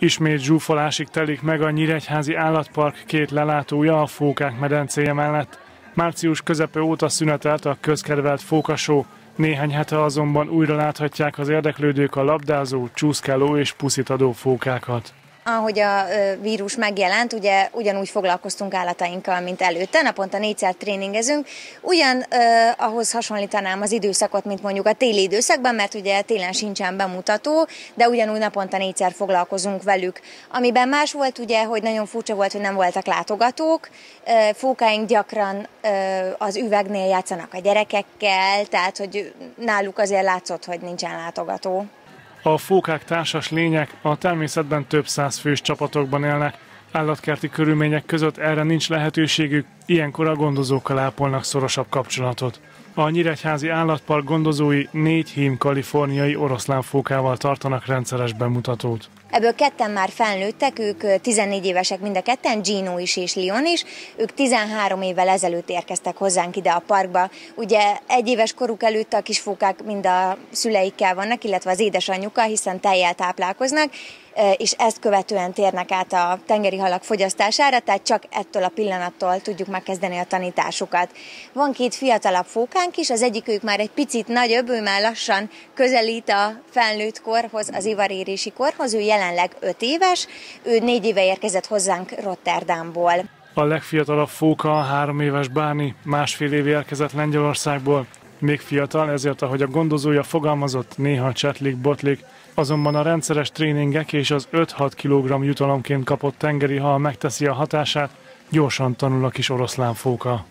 Ismét zsúfolásig telik meg a Nyíregyházi Állatpark két lelátója a Fókák medencéje mellett. Március közepe óta szünetelt a közkedvelt fókasó, néhány hete azonban újra láthatják az érdeklődők a labdázó, csúszkáló és puszitadó fókákat ahogy a vírus megjelent, ugye ugyanúgy foglalkoztunk állatainkkal, mint előtte, naponta négyszer tréningezünk. Ugyan eh, ahhoz hasonlítanám az időszakot, mint mondjuk a téli időszakban, mert ugye télen sincsen bemutató, de ugyanúgy naponta négyszer foglalkozunk velük. Amiben más volt ugye, hogy nagyon furcsa volt, hogy nem voltak látogatók, fókáink gyakran az üvegnél játszanak a gyerekekkel, tehát hogy náluk azért látszott, hogy nincsen látogató. A fókák társas lények a természetben több száz fős csapatokban élnek, állatkerti körülmények között erre nincs lehetőségük, ilyenkor a gondozókkal ápolnak szorosabb kapcsolatot. A Nyíregyházi állatpark gondozói négy hím kaliforniai oroszlánfókával tartanak rendszeres bemutatót. Ebből ketten már felnőttek, ők 14 évesek mind a ketten, Gino is és Leon is. Ők 13 évvel ezelőtt érkeztek hozzánk ide a parkba. Ugye egy éves koruk előtt a kisfókák mind a szüleikkel vannak, illetve az édesanyjukkal, hiszen tejjel táplálkoznak, és ezt követően térnek át a tengeri halak fogyasztására, tehát csak ettől a pillanattól tudjuk megkezdeni a tanításukat. Van két fiatalabb fókánk is, az egyikük már egy picit nagyobb, ő már lassan közelít a felnőtt korhoz, az ivarérési korhoz, ő jelenleg 5 éves, ő négy éve érkezett hozzánk Rotterdamból. A legfiatalabb fóka, három éves Báni, másfél év érkezett Lengyelországból. Még fiatal, ezért, ahogy a gondozója fogalmazott, néha csetlik, botlik, azonban a rendszeres tréningek és az 5-6 kg jutalomként kapott tengeri hal megteszi a hatását, gyorsan tanul a kis oroszlán fóka.